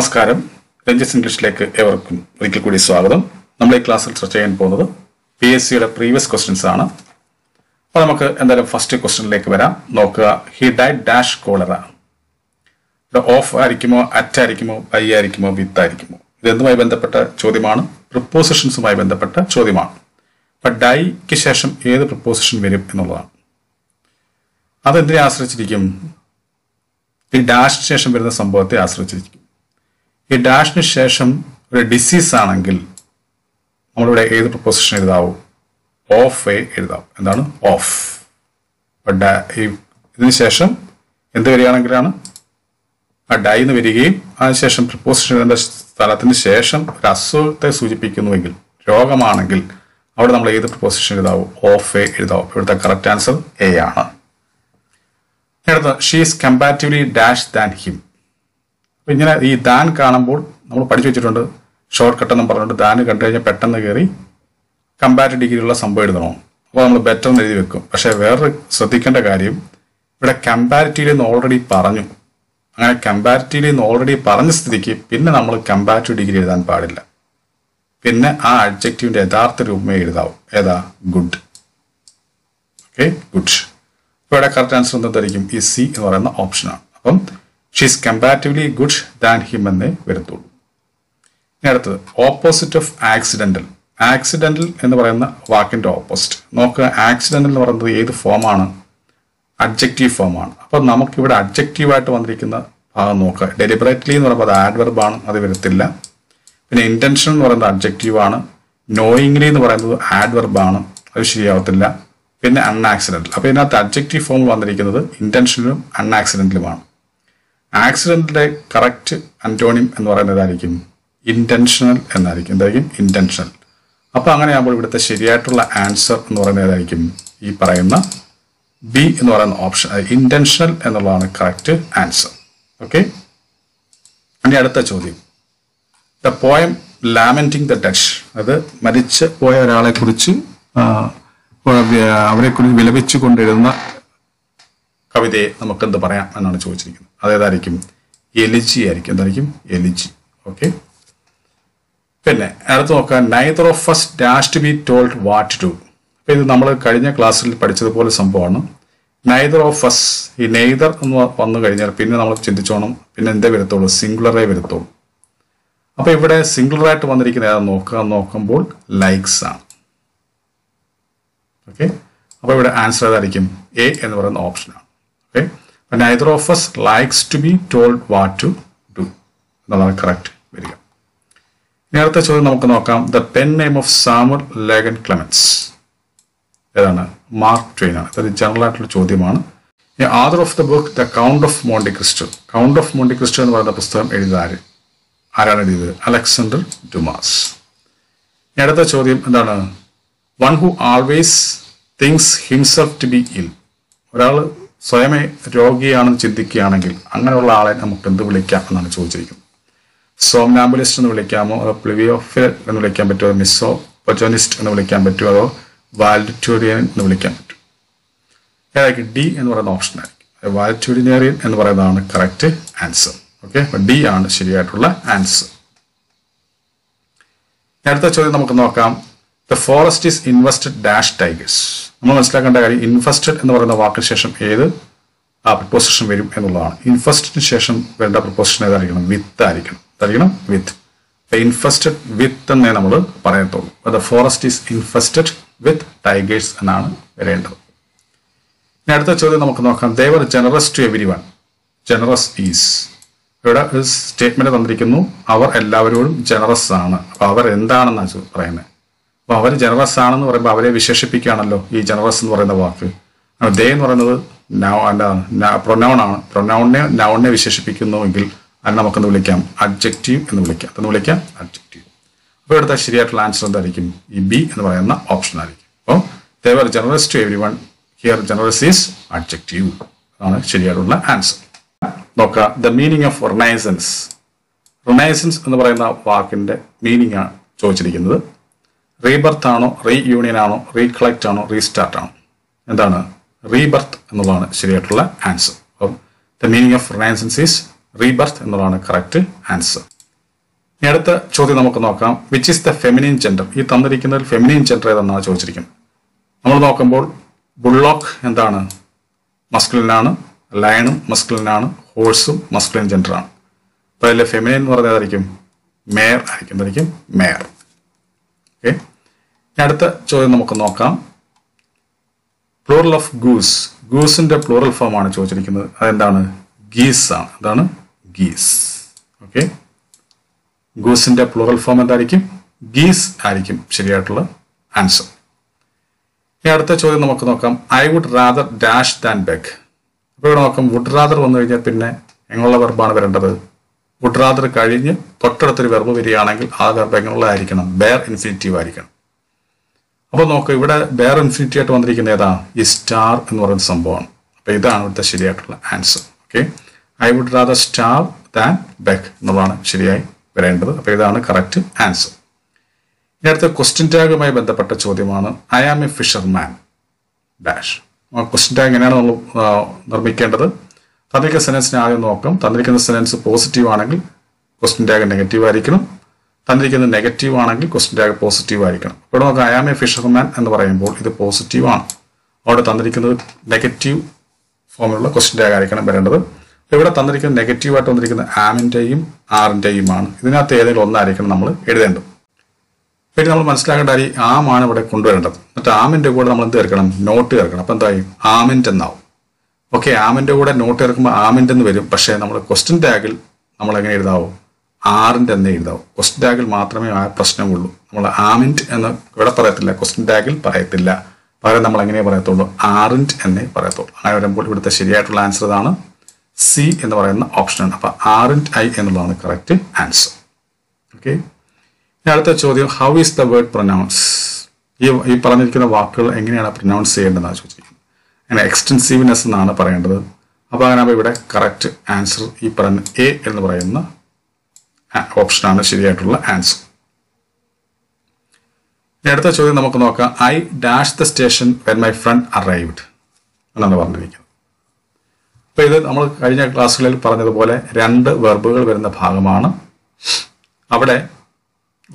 നമസ്കാരം. രഞ്ജിസ് ഇംഗ്ലീഷിലേക്ക് ഏവർക്കും ഒരിക്കൽ കൂടി സ്വാഗതം. നമ്മൾ ഈ ക്ലാസ്സിൽ ചർച്ച ചെയ്യാൻ പോകുന്നത് പി എസ് സിയുടെ പ്രീവിയസ് ക്വസ്റ്റ്യൻസ് ആണ്. അപ്പോൾ നമുക്ക് എന്തായാലും ഫസ്റ്റ് ക്വസ്റ്റ്യനിലേക്ക് വരാം. നോക്കുക. ഹി ഡൈഡ് ഡാഷ് കോളറ ഇവിടെ ഓഫ് ആയിരിക്കുമോ അറ്റ് ആയിരിക്കുമോ ബൈ ആയിരിക്കുമോ വിത്ത് ആയിരിക്കുമോ? ഇത് എന്തുമായി ബന്ധപ്പെട്ട ചോദ്യമാണ്? പ്രിപ്പോസിഷൻസുമായി ബന്ധപ്പെട്ട ചോദ്യമാണ്. അപ്പൊ ഡൈക്ക് ശേഷം ഏത് പ്രിപ്പോസിഷൻ വരും എന്നുള്ളതാണ്. അതെന്തിനെ ആശ്രയിച്ചിരിക്കും? ഈ ഡാഷിന് ശേഷം വരുന്ന സംഭവത്തെ ആശ്രയിച്ചിരിക്കും. ഈ ഡാഷിന് ശേഷം ഒരു ഡിസീസ് ആണെങ്കിൽ നമ്മളിവിടെ ഏത് പ്രൊപ്പോസിഷൻ എഴുതാവും? ഓഫ് എ എഴുതാവും എന്താണ്? ഓഫ് ഈ ഇതിന് ശേഷം എന്ത് വരികയാണെങ്കിലാണ്? ആ ഡൈ എന്ന് വരികയും അതിനുശേഷം പ്രിപ്പോസിഷൻ എഴുതേണ്ട സ്ഥലത്തിന് ശേഷം ഒരു അസുഖത്തെ സൂചിപ്പിക്കുന്നുവെങ്കിൽ രോഗമാണെങ്കിൽ അവിടെ നമ്മൾ ഏത് പ്രിപ്പോസിഷൻ എഴുതാവും? ഓഫ് എ എഴുതാവും. ഇവിടുത്തെ കറക്റ്റ് ആൻസർ എ ആണ്. She's comparatively dash than him അപ്പൊ ഇങ്ങനെ ഈ ദാൻ കാണുമ്പോൾ നമ്മൾ പഠിച്ചു വെച്ചിട്ടുണ്ട് ഷോർട്ട് കട്ട് എന്ന് പറഞ്ഞിട്ട് ദാൻ കണ്ടു കഴിഞ്ഞാൽ പെട്ടെന്ന് കയറി കമ്പാരിറ്റീവ് ഡിഗ്രിയുള്ള സംഭവം എഴുതണം. അപ്പോൾ നമ്മൾ ബെറ്റർ എന്ന് എഴുതി വെക്കും. പക്ഷേ വേറൊരു ശ്രദ്ധിക്കേണ്ട കാര്യം ഇവിടെ കമ്പാരിറ്റീവിൽ എന്ന് ഓൾറെഡി പറഞ്ഞു. അങ്ങനെ കമ്പാരിറ്റീവിൽ എന്ന് ഓൾറെഡി പറഞ്ഞ സ്ഥിതിക്ക് പിന്നെ നമ്മൾ കമ്പാരിറ്റീവ് ഡിഗ്രി എഴുതാൻ പാടില്ല. പിന്നെ ആ അഡ്ജക്റ്റീവിന്റെ യഥാർത്ഥ രൂപമേ എഴുതാവും. ഏതാ? ഗുഡ് ഓക്കെ ഗുഡ് ഇവിടെ കറക്റ്റ് ആൻസർ എന്തായിരിക്കും ഈ സി എന്ന് പറയുന്ന ഓപ്ഷനാണ് അപ്പം she's comparatively good than him എന്നേ വരുത്തുള്ളൂ ഇനി അടുത്തത് ഓപ്പോസിറ്റ് ഓഫ് ആക്സിഡന്റൽ ആക്സിഡന്റൽ എന്ന് പറയുന്ന വാക്കിന്റെ ഓപ്പോസിറ്റ് നോക്കുക ആക്സിഡന്റൽ എന്ന് പറയുന്നത് ഏത് ഫോമാണ് അഡ്ജക്റ്റീവ് ഫോമാണ് അപ്പോൾ നമുക്കിവിടെ അഡ്ജക്റ്റീവായിട്ട് വന്നിരിക്കുന്ന ഭാഗം നോക്കുക. ഡെലിബറേറ്റ്ലി എന്ന് പറയുമ്പോൾ അത് ആഡ്വർബാണ് അത് വരത്തില്ല. പിന്നെ ഇന്റൻഷൻ എന്ന് പറയുന്നത് അഡ്ജക്റ്റീവ് ആണ്. നോയിങ്ലി എന്ന് പറയുന്നത് ആഡ്വർബാണ് അത് ശരിയാവത്തില്ല. പിന്നെ അൺആക്സിഡന്റൽ അപ്പൊ ഇതിനകത്ത് അഡ്ജക്റ്റീവ് ഫോം വന്നിരിക്കുന്നത് ഇന്റൻഷനിലും അൺആക്സിഡന്റലുമാണ് ആക്സിഡന്റിന്റെ കറക്റ്റ് അന്റോണിയം എന്ന് പറയുന്നത് പറയുന്നതായിരിക്കും ഇന്റൻഷണൽ എന്നായിരിക്കും. എന്തായിരിക്കും? ഇന്റൻഷണൽ അപ്പോൾ അങ്ങനെയാകുമ്പോൾ ഇവിടുത്തെ ശരിയായിട്ടുള്ള ആൻസർ എന്ന് പറയുന്നത് ഏതായിരിക്കും? ഈ പറയുന്ന ബി എന്ന് പറയുന്ന ഓപ്ഷൻ ഇന്റൻഷണൽ എന്നുള്ളതാണ് കറക്റ്റ് ആൻസർ. ഓക്കെ? ഇനി അടുത്ത ചോദ്യം. The poem lamenting the dash അത് മരിച്ചു പോയ ഒരാളെ കുറിച്ച് അവരെ കുറിച്ച് വിലപിച്ചു കൊണ്ടിരുന്ന കവിതയെ നമുക്ക് എന്ത് പറയാം എന്നാണ് ചോദിച്ചിരിക്കുന്നത്. അതേതായിരിക്കും എലിജി ആയിരിക്കും. എന്തായിരിക്കും? എലിജി ഓക്കെ പിന്നെ അടുത്ത് നോക്കാം. Neither of first dash to be told what to അപ്പോൾ ഇത് നമ്മൾ കഴിഞ്ഞ ക്ലാസ്സിൽ പഠിച്ചതുപോലെ സംഭവമാണ്. നൈതർ ഓഫ് ഫസ് ഈ നെയ്തർ എന്ന് വന്നു കഴിഞ്ഞാൽ പിന്നെ നമ്മൾ ചിന്തിച്ചോണം. പിന്നെ എന്തേ വരത്തുള്ളൂ? സിംഗുലറേ വരത്തുള്ളൂ. അപ്പൊ ഇവിടെ സിംഗുലറായിട്ട് വന്നിരിക്കുന്ന ഏതാ നോക്കുക നോക്കുമ്പോൾ ലൈക്സ് ആണ്. ഓക്കെ അപ്പൊ ഇവിടെ ആൻസർ ഏതായിരിക്കും? എ എന്ന് പറയുന്ന ഓപ്ഷനാണ് okay neither of us likes to be told what to do എന്നുള്ളതാണ് കറക്റ്റ് വരിക. ഇനി അടുത്ത ചോദ്യം നമുക്ക് നോക്കാം. The pen name of Samuel Langhorne Clemens ഏതാണ്? മാർക്ക് ട്വെയിൻ ആണ്. ഇതൊരു ജനറൽ ആയിട്ടുള്ള ചോദ്യമാണ്. Author of the book the Count of Monte Cristo Count of Monte Cristo എന്ന് പറയുന്ന പുസ്തകം എഴുതിയത് ആരാണ് എഴുതിയത്? അലക്സാണ്ടർ ഡുമാസ് അടുത്ത ചോദ്യം എന്താണ്? One who always thinks himself to be ill ഒരാൾ സ്വയമേ രോഗിയാണെന്ന് ചിന്തിക്കുകയാണെങ്കിൽ അങ്ങനെയുള്ള ആളെ നമുക്ക് എന്ത് വിളിക്കാം എന്നാണ് ചോദിച്ചിരിക്കുന്നത്. സോംനാമ്പുലിസ്റ്റ് എന്ന് വിളിക്കാമോ? അതോ പ്ലിവിയോഫിൽ എന്ന് വിളിക്കാൻ പറ്റുമോ? മിസ്സോ പൊജോനിസ്റ്റ് എന്ന് വിളിക്കാൻ പറ്റുമോ? അതോ വാൽറ്റൂരിയൻ എന്ന് വിളിക്കാൻ പറ്റും ഏതായിരിക്കും? ഡി എന്ന് പറയുന്ന ഓപ്ഷൻ ആയിരിക്കും. വാൽഡിറ്റോറിയൻ എന്ന് പറയുന്നതാണ് കറക്റ്റ് ആൻസർ ഓക്കെ ഡി ആണ് ശരിയായിട്ടുള്ള ആൻസർ അടുത്ത ചോദ്യം നമുക്ക് നോക്കാം. The forest is infested dash tigers നമ്മൾ മനസ്സിലാക്കേണ്ട കാര്യം ഇൻവെസ്റ്റഡ് എന്ന് പറയുന്ന വാക്കിന് ശേഷം ഏത്? ആ പ്രപ്പോസിഷൻ വരും എന്നുള്ളതാണ്. ഇൻവെസ്റ്റഡിന് ശേഷം വേണ്ട പ്രപ്പോസിഷൻ ഏതായിരിക്കണം? വിത്ത് ആയിരിക്കണം. അതായിരിക്കണം വിത്ത് ഇൻഫസ്റ്റഡ് വിത്ത് എന്നേ നമ്മൾ പറയത്തുള്ളൂ. The forest is infested with tigers എന്നാണ് വരേണ്ടത്. ഇനി അടുത്ത ചോദ്യം നമുക്ക് നോക്കാം. They are generous to everyone generous is ഇവിടെ സ്റ്റേറ്റ്മെന്റ് തന്നിരിക്കുന്നു. അവർ എല്ലാവരോടും ജനറസ് ആണ്. അപ്പൊ അവർ എന്താണെന്നാണ് പറയുന്നത്? അപ്പൊ അവർ ജനറസ് ആണെന്ന് പറയുമ്പോൾ അവരെ വിശേഷിപ്പിക്കുകയാണല്ലോ ഈ ജനറസ് എന്ന് പറയുന്ന വാക്ക്. ദേ എന്ന് പറയുന്നത് പ്രൊനൗൺ ആണ്. പ്രൊനൗണിനെ നൗണിനെ വിശേഷിപ്പിക്കുന്നുവെങ്കിൽ അതിനെ നമുക്കെന്ന് വിളിക്കാം? അഡ്ജക്റ്റീവ് എന്ന് വിളിക്കാം. എന്ന് വിളിക്കാം? അഡ്ജക്റ്റീവ് അപ്പോൾ എടുത്ത ശരിയായിട്ടുള്ള ആൻസർ എന്തായിരിക്കും? ഈ ബി എന്ന് പറയുന്ന ഓപ്ഷൻ ആയിരിക്കും. അപ്പോൾ they are generous to everyone here generous is adjective ആണ് ശരിയായിട്ടുള്ള ആൻസർ നോക്കുക. The meaning of renaissance renaissance എന്ന് പറയുന്ന വാക്കിന്റെ മീനിങ് ആണ് ചോദിച്ചിരിക്കുന്നത്. റീബർത്ത് ആണോ റീ യൂണിയൻ ആണോ റീകളക്ട് ആണോ റീസ്റ്റാർട്ട് ആണോ? എന്താണ്? റീബർത്ത് എന്നുള്ളതാണ് ശരിയായിട്ടുള്ള ആൻസർ. അപ്പം the meaning of renaissance is rebirth എന്നുള്ളതാണ് കറക്റ്റ് ആൻസർ. ഇനി അടുത്ത ചോദ്യം നമുക്ക് നോക്കാം. Which is the feminine gender ഈ തന്നിരിക്കുന്നതിൽ ഫെമിനിൻ ജെൻഡർ ഏതെന്നാണ് ചോദിച്ചിരിക്കുന്നത്. നമ്മൾ നോക്കുമ്പോൾ ബുള്ളോക്ക് എന്താണ്? മസ്കുലിനാണ് ലയണും മസ്കുലിനാണ് ഹോഴ്സും മസ്കുലിൻ ജെൻഡറാണ് അപ്പോൾ അതിലെ ഫെമിനിൻ എന്ന് പറയുന്നത് ഏതായിരിക്കും? മേയർ ആയിരിക്കും എന്തായിരിക്കും? മേയർ ഓക്കെ അടുത്ത ചോദ്യം നമുക്ക് നോക്കാം. പ്ലൂറൽ ഓഫ് ഗൂസ് ഗൂസിന്റെ പ്ലൂറൽ ഫോം ആണ് ചോദിച്ചിരിക്കുന്നത്. അതെന്താണ്? ഗീസ് ആണ്. എന്താണ് ഗീസ് ഓക്കെ ഗൂസിന്റെ പ്ലൂറൽ ഫോം എന്തായിരിക്കും? ഗീസ് ആയിരിക്കും ശരിയായിട്ടുള്ള ആൻസർ ഇനി അടുത്ത ചോദ്യം നമുക്ക് നോക്കാം. I would rather dash than beg അപ്പോൾ ഇവിടെ നോക്കാം. വുഡ് റാദർ വന്നു കഴിഞ്ഞാൽ പിന്നെ എങ്ങനെയുള്ള വെർബാണ് വരേണ്ടത്? വുഡ് റാദർ കഴിഞ്ഞ് തൊട്ടടുത്തൊരു വെർബ് വരികയാണെങ്കിൽ ആ വെർബ് എങ്ങനെയുള്ളതായിരിക്കണം? ബെയർ ഇൻഫിനിറ്റീവ് ആയിരിക്കണം. അപ്പോൾ നോക്കൂ ഇവിടെ ബെയർ ഇൻഫിനിറ്റി ആയിട്ട് വന്നിരിക്കുന്ന ഏതാ? ഈ സ്റ്റാർ എന്ന് പറയുന്ന സംഭവമാണ്. അപ്പോൾ ഇതാണ് ഇവിടുത്തെ ശരിയായിട്ടുള്ള answer okay I would rather starve than beg എന്നുള്ളതാണ് ശരിയായി വരേണ്ടത്. അപ്പോൾ ഇതാണ് കറക്റ്റ് ആൻസർ ഇനി അടുത്ത ക്വസ്റ്റ്യൻ ടാഗുമായി ബന്ധപ്പെട്ട ചോദ്യമാണ്. I am a fisherman dash question tag എങ്ങനെയാണ് നമ്മൾ നിർമ്മിക്കേണ്ടത്? തന്നിരിക്കുന്ന സെനൻസിനെ ആദ്യം നോക്കാം. തന്നിരിക്കുന്ന സെനൻസ് പോസിറ്റീവ് ആണെങ്കിൽ ക്വസ്റ്റ്യൻ ടാഗ് നെഗറ്റീവ് ആയിരിക്കണം. തന്നിരിക്കുന്നത് നെഗറ്റീവ് ആണെങ്കിൽ ക്വസ്റ്റ്യൻ ടാഗ് പോസിറ്റീവ് ആയിരിക്കണം. ഇവിടെ നമുക്ക് ആം എ ഫിഷർമാൻ എന്ന് പറയുമ്പോൾ ഇത് പോസിറ്റീവ് ആണ്. അവിടെ തന്നിരിക്കുന്നത് നെഗറ്റീവ് ഫോമിലുള്ള ക്വസ്റ്റ്യൻ ടാഗ് ആയിരിക്കണം വരേണ്ടത്. ഇവിടെ തന്നിരിക്കുന്ന നെഗറ്റീവ് ആയിട്ട് വന്നിരിക്കുന്ന ആമിന്റെയും ആറിന്റെയും ആണ് ഇതിനകത്ത് ഏതെങ്കിലും ഒന്നായിരിക്കണം നമ്മൾ എഴുതേണ്ടത്. പിന്നെ നമ്മൾ മനസ്സിലാക്കേണ്ട കാര്യം ആമാണ് ഇവിടെ കൊണ്ടുവരേണ്ടത്. എന്നിട്ട് ആമിന്റെ കൂടെ നമ്മൾ എന്ത് ചേർക്കണം? നോട്ട് ചേർക്കണം. അപ്പം എന്തായി? ആമിന്റെ എന്നാവും. ഓക്കെ ആമിന്റെ കൂടെ നോട്ട് ചേർക്കുമ്പോൾ ആമിന്റെ എന്ന് വരും. പക്ഷേ നമ്മൾ ക്വസ്റ്റ്യൻ ടാഗിൽ നമ്മൾ എങ്ങനെ എഴുതാവും? ആറിന്റെ എന്ന് എഴുതാവും ക്വസ്റ്റ്യൻ ടാഗിൽ മാത്രമേ ആ പ്രശ്നമുള്ളൂ. നമ്മൾ ആമിന്റ് എന്ന് ഇവിടെ പറയത്തില്ല ക്വസ്റ്റ്യൻ ടാഗിൽ പറയത്തില്ല. പകരം നമ്മൾ എങ്ങനെ പറയത്തുള്ളൂ? ആറിന്റ് എന്നേ പറയത്തുള്ളൂ. അങ്ങനെ വരുമ്പോൾ ഇവിടുത്തെ ശരിയായിട്ടുള്ള ആൻസർ ഇതാണ് സി എന്ന് പറയുന്ന ഓപ്ഷനാണ് അപ്പോൾ ആറിന്റ് ഐ എന്നുള്ളതാണ് കറക്റ്റ് ആൻസർ ഓക്കെ ഇനി അടുത്ത ചോദ്യം how is the word pronounce ഈ ഈ പറഞ്ഞിരിക്കുന്ന വാക്കുകൾ എങ്ങനെയാണ് പ്രൊനൗൺസ് ചെയ്യേണ്ടതെന്നാണ് ചോദിച്ചിരിക്കുന്നത്. അങ്ങനെ എക്സ്റ്റൻസീവ്നെസ് എന്നാണ് പറയേണ്ടത്. അപ്പോൾ അങ്ങനെ ഇവിടെ കറക്റ്റ് ആൻസർ ഈ പറയുന്ന എ എന്ന് പറയുന്ന ഓപ്ഷനാണ് ശരിയായിട്ടുള്ള ആൻസർ അടുത്ത ചോദ്യം നമുക്ക് നോക്കാം. I dash the station when my friend arrived എന്നാണ് പറഞ്ഞിരിക്കുന്നത്. അപ്പോൾ ഇത് നമ്മൾ കഴിഞ്ഞ ക്ലാസ്സുകളിൽ പറഞ്ഞതുപോലെ രണ്ട് വെർബുകൾ വരുന്ന ഭാഗമാണ്. അവിടെ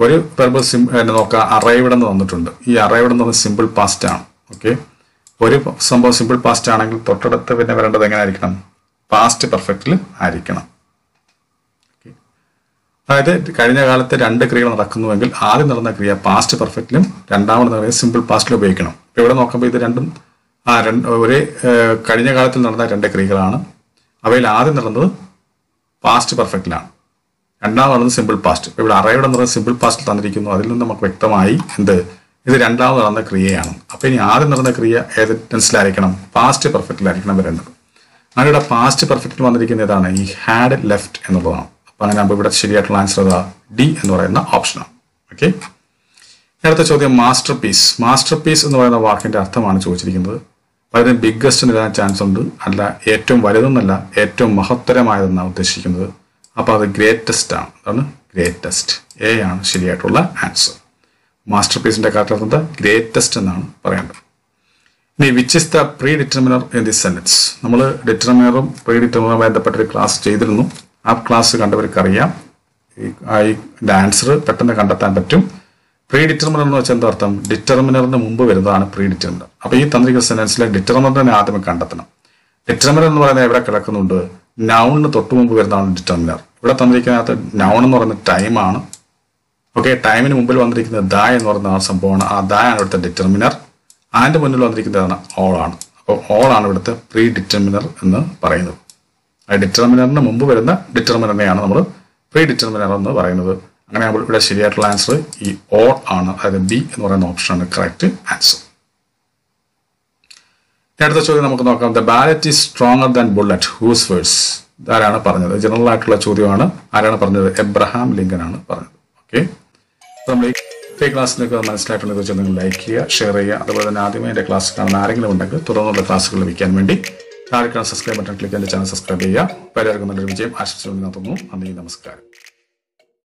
ഒരു വെർബ് സിം എന്നെ നോക്കാം. അറൈവഡ് എന്ന് വന്നിട്ടുണ്ട് ഈ അറൈവഡ് എന്ന് പറഞ്ഞ സിമ്പിൾ പാസ്റ്റ് ആണ്. ഓക്കെ ഒരു സംഭവം സിമ്പിൾ പാസ്റ്റ് ആണെങ്കിൽ തൊട്ടടുത്ത് പിന്നെ വരേണ്ടത് എങ്ങനെ ആയിരിക്കണം? പാസ്റ്റ് പെർഫെക്റ്റിൽ ആയിരിക്കണം. അതായത് കഴിഞ്ഞ കാലത്തെ രണ്ട് ക്രിയകൾ നടക്കുന്നുവെങ്കിൽ ആദ്യം നടന്ന ക്രിയ പാസ്റ്റ് പെർഫെക്റ്റിലും രണ്ടാമത് നടന്ന സിമ്പിൾ പാസ്റ്റിലും ഉപയോഗിക്കണം. ഇപ്പൊ ഇവിടെ നോക്കുമ്പോൾ ഇത് രണ്ടും ആ രണ്ട് ഒരേ കഴിഞ്ഞ കാലത്തിൽ നടന്ന രണ്ട് ക്രിയകളാണ്. അവയിൽ ആദ്യം നടന്നത് പാസ്റ്റ് പെർഫെക്റ്റിലാണ് രണ്ടാമത് നടന്നത് സിമ്പിൾ പാസ്റ്റ് ഇവിടെ അറയുടെ നടന്നത് സിമ്പിൾ പാസ്റ്റിൽ തന്നിരിക്കുന്നു. അതിൽ നിന്ന് നമുക്ക് വ്യക്തമായി എന്ത്? ഇത് രണ്ടാമത് നടന്ന ക്രിയയാണ്. അപ്പോൾ ഇനി ആദ്യം നടന്ന ക്രിയ ഏത് ടെൻസിലായിരിക്കണം? പാസ്റ്റ് പെർഫെക്റ്റിലായിരിക്കണം വരേണ്ടത് അങ്ങനെ ഇവിടെ പാസ്റ്റ് പെർഫെക്റ്റിൽ വന്നിരിക്കുന്ന ഏതാണ്? ഈ ഹാഡ് ലെഫ്റ്റ് എന്നുള്ളതാണ്. അപ്പൊ അങ്ങനെ ആകുമ്പോൾ ഇവിടെ ശരിയായിട്ടുള്ള ആൻസർ അതാ ഡി എന്ന് പറയുന്ന ഓപ്ഷനാണ് ഓക്കെ അടുത്ത ചോദ്യം മാസ്റ്റർ പീസ് മാസ്റ്റർ പീസ് എന്ന് പറയുന്ന വാക്കിന്റെ അർത്ഥമാണ് ചോദിച്ചിരിക്കുന്നത്. വളരെ ബിഗ്ഗസ്റ്റ് എന്ന് ചാൻസ് ഉണ്ട്. അല്ല ഏറ്റവും വലുതെന്നല്ല ഏറ്റവും മഹത്തരമായതെന്നാണ് ഉദ്ദേശിക്കുന്നത്. അപ്പോൾ അത് ഗ്രേറ്റസ്റ്റ് ആണ്. അതാണ് ഗ്രേറ്റസ്റ്റ് എ ആണ് ശരിയായിട്ടുള്ള ആൻസർ മാസ്റ്റർ പീസിന്റെ കാര്യം ഗ്രേറ്റസ്റ്റ് എന്നാണ് പറയേണ്ടത്. ഇനി which is the predeterminer in the sentence നമ്മൾ ഡിറ്റർമിനറും പ്രീ ഡിറ്റർമിനറും ബന്ധപ്പെട്ടൊരു ക്ലാസ് ചെയ്തിരുന്നു. ആ ക്ലാസ് കണ്ടവർക്ക് അറിയാം ഈ ഈ ആൻസർ പെട്ടെന്ന് കണ്ടെത്താൻ പറ്റും. പ്രീ ഡിറ്റർമിനർ എന്ന് വെച്ചാൽ എന്താ അർത്ഥം ഡിറ്റർമിനറിന് മുമ്പ് വരുന്നതാണ് പ്രീ ഡിറ്റർമിനർ അപ്പൊ ഈ തന്ത്രിക സെന്റൻസിലെ ഡിറ്റർമിനറിനെ ആദ്യമേ കണ്ടെത്തണം. ഡിറ്റർമിനർ എന്ന് പറയുന്നത് എവിടെ കിടക്കുന്നുണ്ട്? നൗണിന് തൊട്ട് മുമ്പ് വരുന്നതാണ് ഡിറ്റർമിനർ ഇവിടെ തന്നിരിക്കുന്നതിനകത്ത് നൗൺ എന്ന് പറയുന്ന ടൈമാണ് ഓക്കെ ടൈമിന് മുമ്പിൽ വന്നിരിക്കുന്ന ദ എന്ന് പറയുന്ന ആ സംഭവമാണ്. ആ ദ ആണ് ഇവിടുത്തെ ഡിറ്റർമിനർ അതിന്റെ മുന്നിൽ വന്നിരിക്കുന്നതാണ് ഓൾ ആണ്. അപ്പോൾ ഓൾ ആണ് ഇവിടുത്തെ പ്രീ ഡിറ്റർമിനർ എന്ന് പറയുന്നത്. ഡിറ്റർമിനറിന് മുമ്പ് വരുന്ന ഡിറ്റർമിനറിനെയാണ് നമ്മൾ പ്രീ ഡിറ്റർമിനർ എന്ന് പറയുന്നത്. അങ്ങനെ ഇവിടെ ശരിയായിട്ടുള്ള ആൻസർ ഈ ഓൾ ആണ്. അതായത് ബി എന്ന് പറയുന്ന ഓപ്ഷനാണ് കറക്റ്റ് ആൻസർ അടുത്ത ചോദ്യം നമുക്ക് നോക്കാം. The ballot is stronger than bullet whose words ആരാണ് പറഞ്ഞത്? ജനറൽ ആയിട്ടുള്ള ചോദ്യമാണ്. ആരാണ് പറഞ്ഞത്? എബ്രഹാം ലിങ്കൻ ആണ് പറഞ്ഞത്. ഓക്കെ നമ്മൾ ഈ ക്ലാസ്സിലേക്ക് മനസ്സിലായിട്ടുള്ള വെച്ചാൽ ലൈക്ക് ചെയ്യുക ഷെയർ ചെയ്യുക. അതുപോലെ തന്നെ ആദ്യമേ എന്റെ ക്ലാസ് കാണുന്ന ആരെങ്കിലും ഉണ്ടെങ്കിൽ തുടർന്നുള്ള ക്ലാസ്സുകൾ ലഭിക്കാൻ വേണ്ടി താഴെ സബ്സ്ക്രൈബ് ബട്ടൺ ക്ലിക്ക് എന്റെ ചാനൽ സബ്സ്ക്രൈബ് ചെയ്യുക. പലർക്കും നല്ലൊരു വിജയം ആശംസകൾ നടത്തുന്നു നന്ദി നമസ്കാരം.